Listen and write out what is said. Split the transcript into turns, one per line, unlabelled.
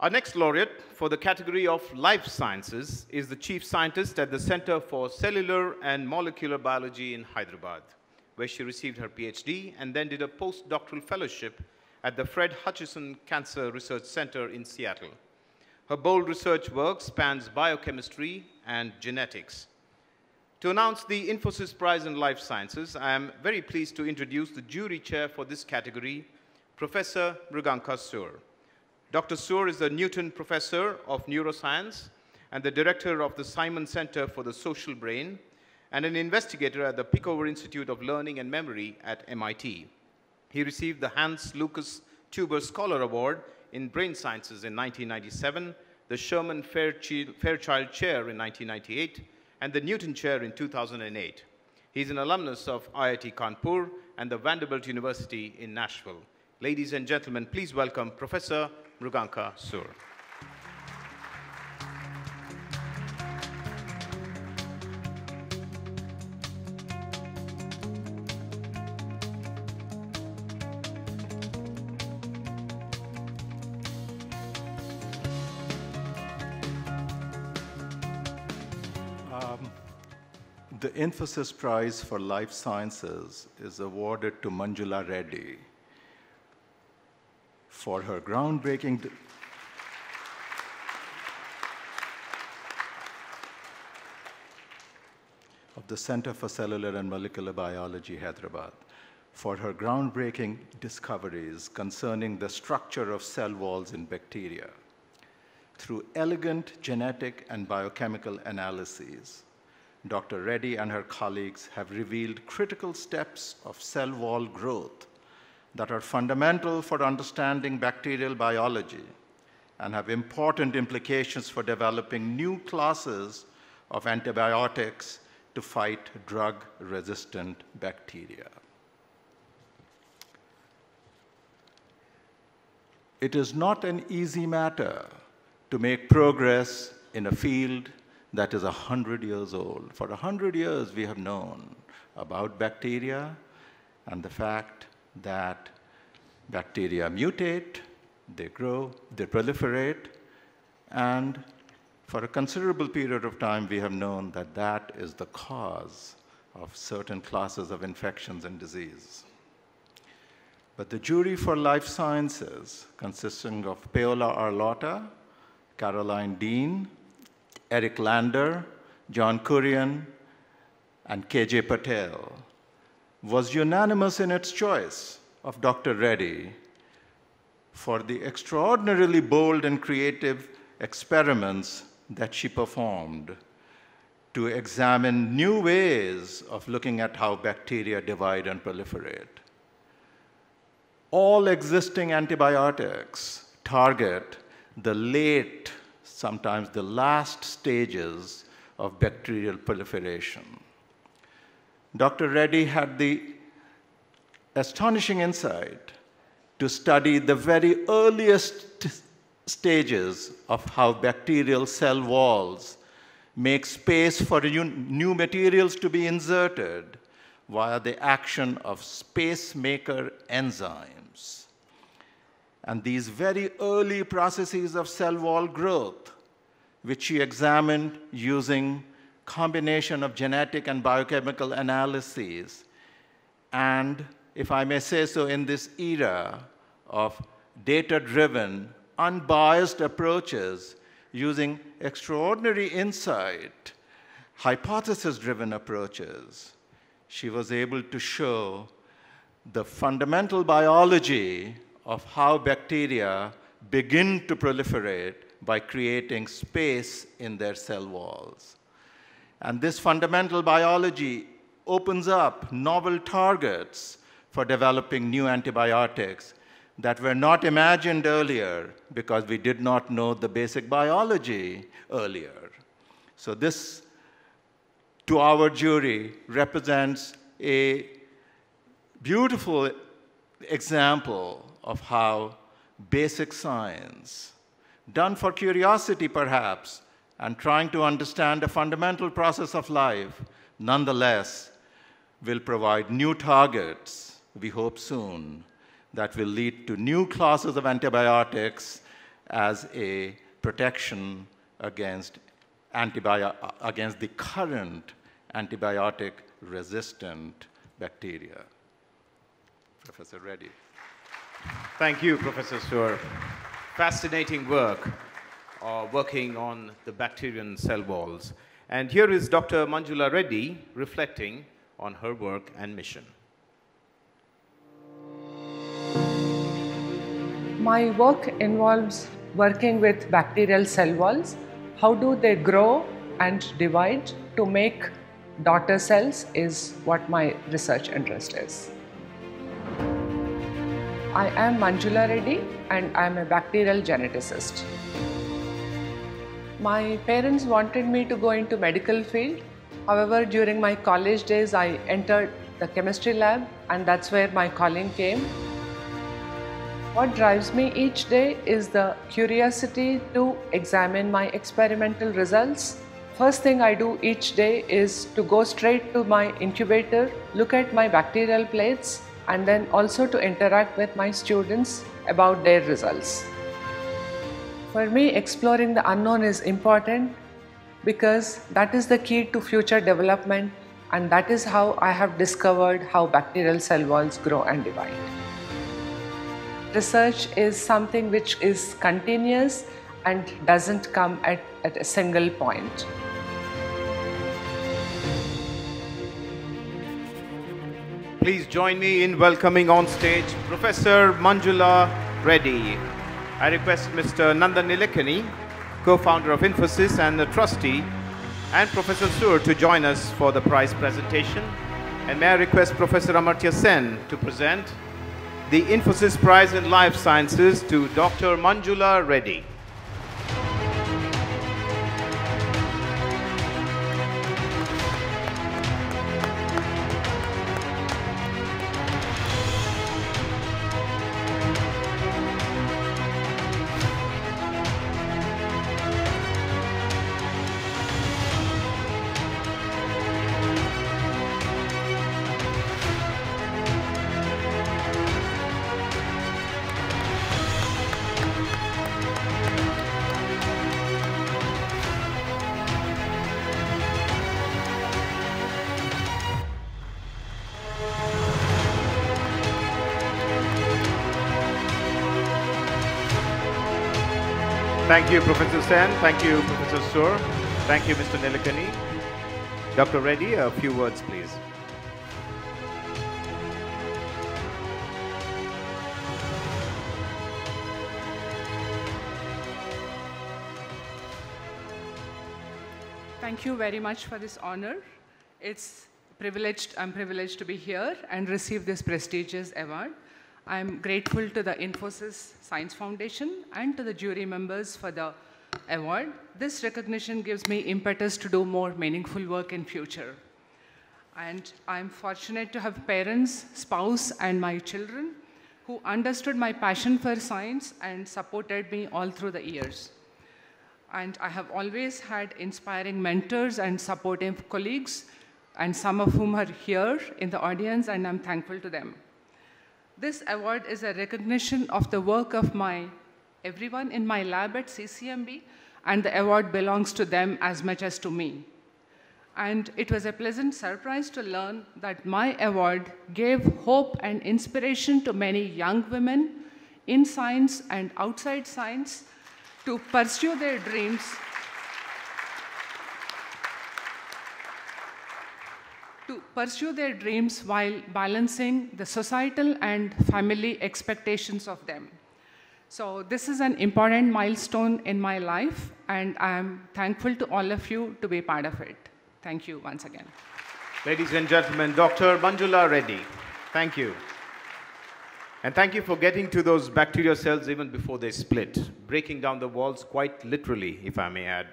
Our next laureate for the category of life sciences is the chief scientist at the Center for Cellular and Molecular Biology in Hyderabad, where she received her PhD and then did a postdoctoral fellowship at the Fred Hutchinson Cancer Research Center in Seattle. Her bold research work spans biochemistry and genetics. To announce the Infosys Prize in Life Sciences, I am very pleased to introduce the jury chair for this category, Professor Mriganka Sur. Dr. Sur is the Newton Professor of Neuroscience and the Director of the Simon Center for the Social Brain and an investigator at the Picower Institute of Learning and Memory at MIT. He received the Hans Lukas Teuber Scholar Award in Brain Sciences in 1997, the Sherman Fairchild Chair in 1998, and the Newton Chair in 2008. He's an alumnus of IIT Kanpur and the Vanderbilt University in Nashville. Ladies and gentlemen, please welcome Professor Mriganka Sur.
Um, the Infosys Prize for Life Sciences is awarded to Manjula Reddy for her groundbreaking of the Center for Cellular and Molecular Biology, Hyderabad, for her groundbreaking discoveries concerning the structure of cell walls in bacteria. Through elegant genetic and biochemical analyses, Dr. Reddy and her colleagues have revealed critical steps of cell wall growth that are fundamental for understanding bacterial biology and have important implications for developing new classes of antibiotics to fight drug-resistant bacteria. It is not an easy matter to make progress in a field that is 100 years old. For 100 years, we have known about bacteria and the fact that bacteria mutate, they grow, they proliferate, and for a considerable period of time, we have known that that is the cause of certain classes of infections and disease. But the jury for life sciences, consisting of Paola Arlotta, Caroline Dean, Eric Lander, John Kuriyan, and KJ Patel, was unanimous in its choice of Dr. Reddy for the extraordinarily bold and creative experiments that she performed to examine new ways of looking at how bacteria divide and proliferate. All existing antibiotics target the late sometimes the last stages of bacterial proliferation. Dr. Reddy had the astonishing insight to study the very earliest stages of how bacterial cell walls make space for new materials to be inserted via the action of spacemaker enzymes. And these very early processes of cell wall growth, which she examined using combination of genetic and biochemical analyses, and if I may say so, in this era of data-driven, unbiased approaches using extraordinary insight, hypothesis-driven approaches, she was able to show the fundamental biology of how bacteria begin to proliferate by creating space in their cell walls. And this fundamental biology opens up novel targets for developing new antibiotics that were not imagined earlier because we did not know the basic biology earlier. So this, to our jury, represents a beautiful example of how basic science, done for curiosity perhaps, and trying to understand a fundamental process of life, nonetheless, will provide new targets, we hope soon, that will lead to new classes of antibiotics as a protection against, antibio- against the current antibiotic resistant bacteria. Professor Reddy.
Thank you, Professor Sur. Fascinating work uh, working on the bacterial cell walls. And here is Dr. Manjula Reddy reflecting on her work and mission.
My work involves working with bacterial cell walls. How do they grow and divide to make daughter cells is what my research interest is. I am Manjula Reddy and I am a bacterial geneticist. My parents wanted me to go into medical field. However, during my college days, I entered the chemistry lab and that's where my calling came. What drives me each day is the curiosity to examine my experimental results. First thing I do each day is to go straight to my incubator, look at my bacterial plates and then also to interact with my students about their results. For me, exploring the unknown is important because that is the key to future development and that is how I have discovered how bacterial cell walls grow and divide. Research is something which is continuous and doesn't come at, at a single point.
Please join me in welcoming on stage Professor Manjula Reddy. I request Mr. Nandan Nilekani, co-founder of Infosys and a trustee, and Professor Sur to join us for the prize presentation. And may I request Professor Amartya Sen to present the Infosys Prize in Life Sciences to Dr. Manjula Reddy. Thank you, Professor Sen. Thank you, Professor Sur. Thank you, Mr. Nilekani. Dr. Reddy, a few words, please.
Thank you very much for this honor. It's privileged, I'm privileged to be here and receive this prestigious award. I'm grateful to the Infosys Science Foundation and to the jury members for the award. This recognition gives me impetus to do more meaningful work in future. And I'm fortunate to have parents, spouse, and my children who understood my passion for science and supported me all through the years. And I have always had inspiring mentors and supportive colleagues, and some of whom are here in the audience, and I'm thankful to them. This award is a recognition of the work of my everyone in my lab at CCMB, and the award belongs to them as much as to me. And it was a pleasant surprise to learn that my award gave hope and inspiration to many young women in science and outside science to pursue their dreams pursue their dreams while balancing the societal and family expectations of them. So this is an important milestone in my life, and I'm thankful to all of you to be part of it. Thank you once again.
Ladies and gentlemen, Dr. Manjula Reddy, thank you. And thank you for getting to those bacterial cells even before they split, breaking down the walls quite literally, if I may add.